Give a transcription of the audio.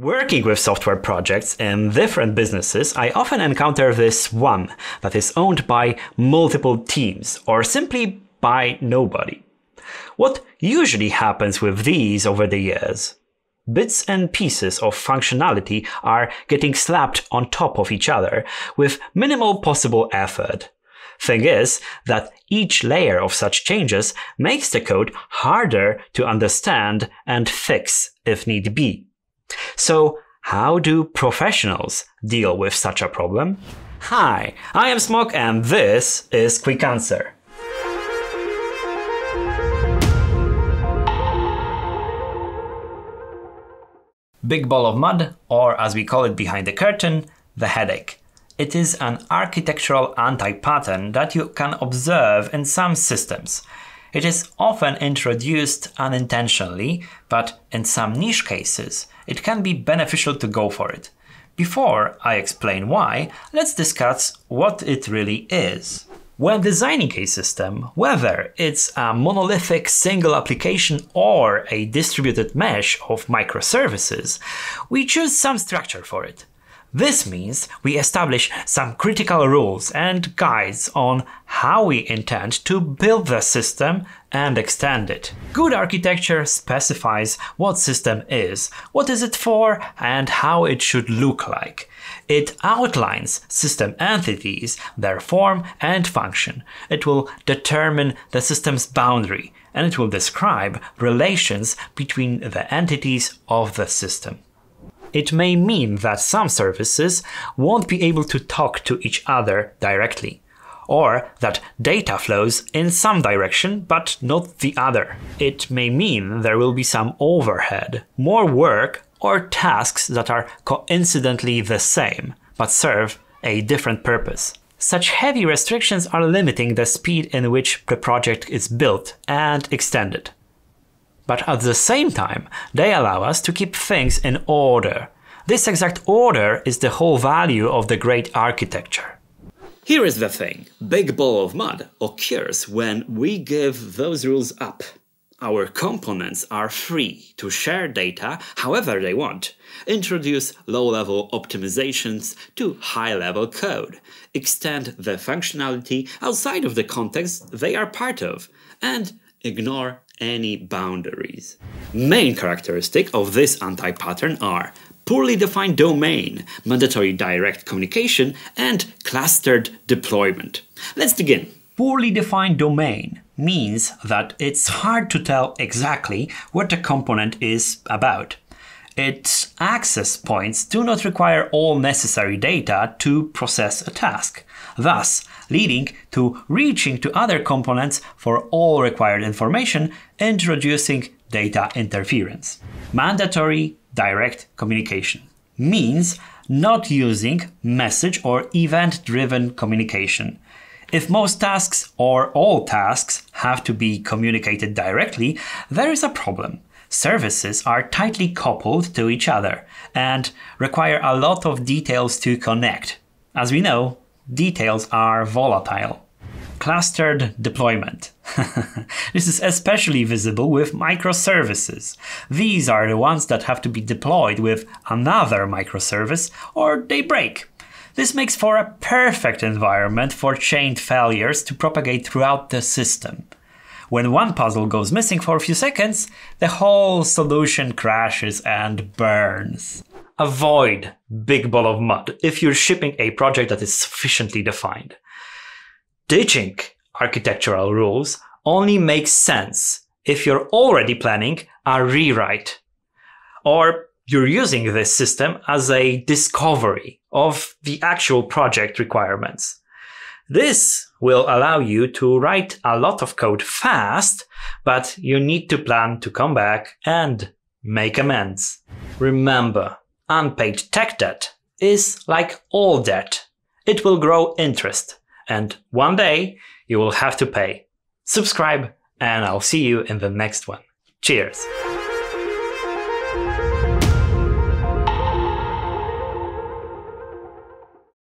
Working with software projects in different businesses, I often encounter this one that is owned by multiple teams or simply by nobody. What usually happens with these over the years? Bits and pieces of functionality are getting slapped on top of each other with minimal possible effort. Thing is that each layer of such changes makes the code harder to understand and fix if need be. So, how do professionals deal with such a problem? Hi, I am Smok and this is Quick Answer. Big Ball of Mud, or as we call it behind the curtain, the headache. It is an architectural anti-pattern that you can observe in some systems. It is often introduced unintentionally, but in some niche cases, it can be beneficial to go for it. Before I explain why, let's discuss what it really is. When designing a system, whether it's a monolithic single application or a distributed mesh of microservices, we choose some structure for it. This means we establish some critical rules and guides on how we intend to build the system and extend it. Good architecture specifies what system is, what is it for, and how it should look like. It outlines system entities, their form and function. It will determine the system's boundary, and it will describe relations between the entities of the system. It may mean that some services won't be able to talk to each other directly, or that data flows in some direction but not the other. It may mean there will be some overhead, more work, or tasks that are coincidentally the same but serve a different purpose. Such heavy restrictions are limiting the speed in which the project is built and extended but at the same time, they allow us to keep things in order. This exact order is the whole value of the great architecture. Here is the thing Big Ball of Mud occurs when we give those rules up. Our components are free to share data however they want, introduce low level optimizations to high level code, extend the functionality outside of the context they are part of, and ignore any boundaries. Main characteristic of this anti-pattern are poorly defined domain, mandatory direct communication, and clustered deployment. Let's begin. Poorly defined domain means that it's hard to tell exactly what the component is about. Its access points do not require all necessary data to process a task, thus leading to reaching to other components for all required information, introducing data interference. Mandatory direct communication means not using message or event driven communication. If most tasks or all tasks have to be communicated directly, there is a problem services are tightly coupled to each other and require a lot of details to connect. As we know, details are volatile. Clustered deployment. this is especially visible with microservices. These are the ones that have to be deployed with another microservice or they break. This makes for a perfect environment for chained failures to propagate throughout the system. When one puzzle goes missing for a few seconds, the whole solution crashes and burns. Avoid big ball of mud if you're shipping a project that is sufficiently defined. Ditching architectural rules only makes sense if you're already planning a rewrite or you're using this system as a discovery of the actual project requirements. This will allow you to write a lot of code fast, but you need to plan to come back and make amends. Remember, unpaid tech debt is like all debt. It will grow interest, and one day you will have to pay. Subscribe, and I'll see you in the next one. Cheers!